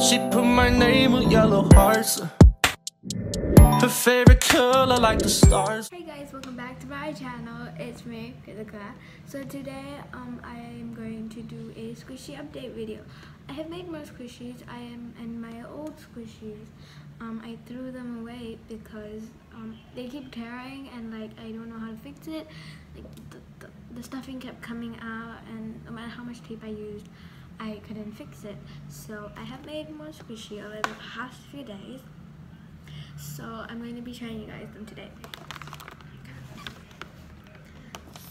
She put my name with yellow hearts. Her favorite color like the stars. Hey guys, welcome back to my channel. It's me, Krithika. So today, um, I am going to do a squishy update video. I have made more squishies. I am in my old squishies. Um, I threw them away because um, they keep tearing and like I don't know how to fix it. Like the, the, the stuffing kept coming out and no matter how much tape I used, I couldn't fix it. So I have made more squishy over the past few days. So I'm going to be showing you guys them today.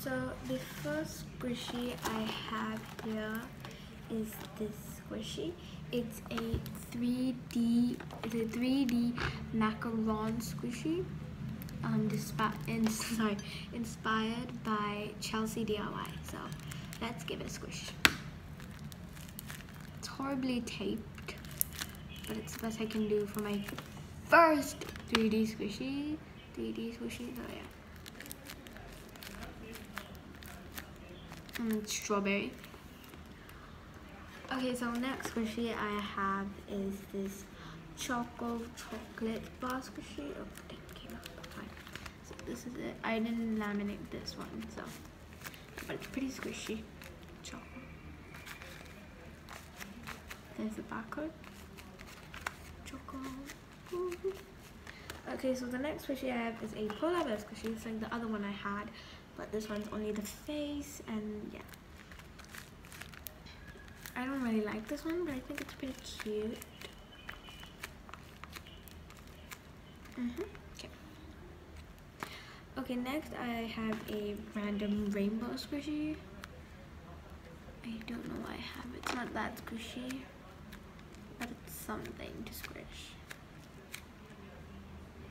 So the first squishy I have here is this squishy. It's a 3D, it's a 3D macaron squishy. Um, in, sorry, inspired by Chelsea DIY. So let's give it a squish. Horribly taped, but it's the best I can do for my first 3D squishy. 3D squishy, oh yeah. And strawberry. Okay, so next squishy I have is this choco chocolate bar squishy. Oh, that came out fine. So this is it. I didn't laminate this one, so but it's pretty squishy. Choco. There's the barcode. Choco. Okay, so the next squishy I have is a polar bear squishy. It's like the other one I had, but this one's only the face, and yeah. I don't really like this one, but I think it's pretty cute. Mm -hmm. Okay. Okay, next I have a random rainbow squishy. I don't know why I have it. It's not that squishy, something to squish.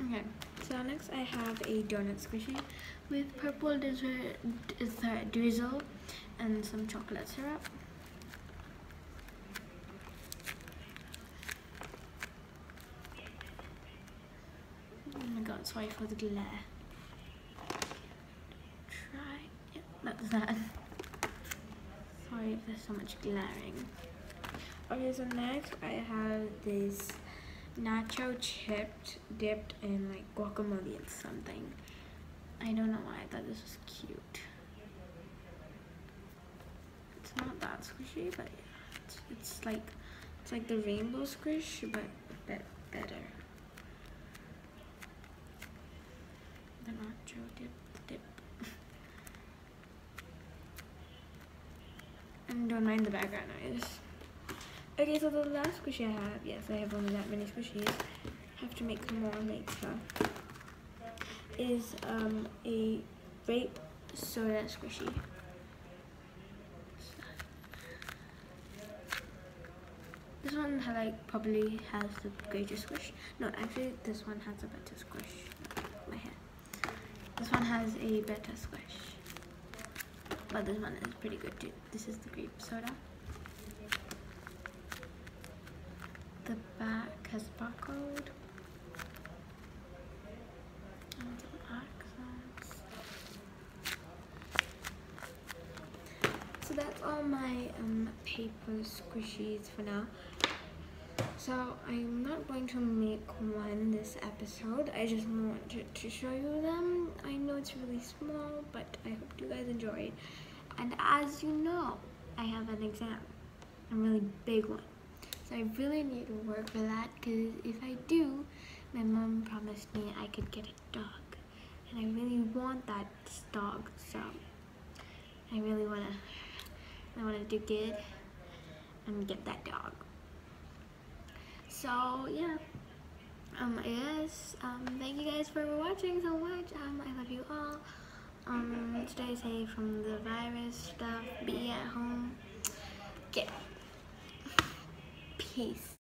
Okay, so next I have a donut squishy with purple dessert, dessert drizzle and some chocolate syrup. Oh my god, sorry for the glare. Try, yeah, that's that. Sorry if there's so much glaring. Okay, so next I have this nacho chipped dipped in like guacamole and something. I don't know why I thought this was cute. It's not that squishy, but yeah, it's, it's like it's like the rainbow squish, but better. the nacho dip dip. and don't mind the background noise. Okay, so the last squishy I have, yes, I have only that many squishies. Have to make more later. Is um, a grape soda squishy. This one like probably has the greatest squish. No, actually this one has a better squish. My hair. This one has a better squish. But this one is pretty good too. This is the grape soda. The back has buckled. And some accents. So that's all my um, paper squishies for now. So I'm not going to make one this episode. I just wanted to show you them. I know it's really small, but I hope you guys enjoy it. And as you know, I have an exam, a really big one. So I really need to work for that because if I do, my mom promised me I could get a dog. And I really want that dog, so I really wanna I wanna do good and get that dog. So yeah. Um yes um thank you guys for watching so much. Um i love you all. Um stay safe from the virus stuff. Be at home. Get peace